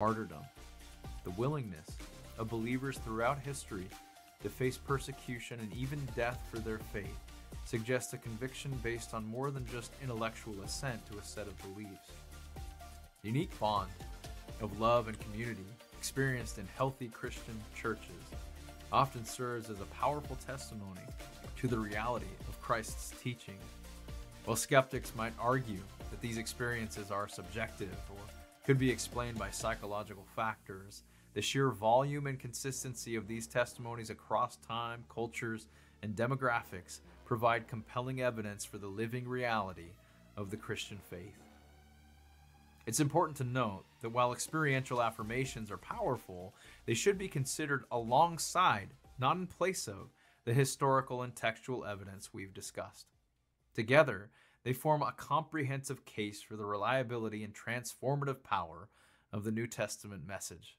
martyrdom. The willingness of believers throughout history to face persecution and even death for their faith suggests a conviction based on more than just intellectual assent to a set of beliefs. The unique bond of love and community experienced in healthy Christian churches often serves as a powerful testimony to the reality of Christ's teaching. While skeptics might argue that these experiences are subjective or could be explained by psychological factors, the sheer volume and consistency of these testimonies across time, cultures, and demographics provide compelling evidence for the living reality of the Christian faith. It's important to note that while experiential affirmations are powerful, they should be considered alongside, not in place of, the historical and textual evidence we've discussed. Together, they form a comprehensive case for the reliability and transformative power of the New Testament message.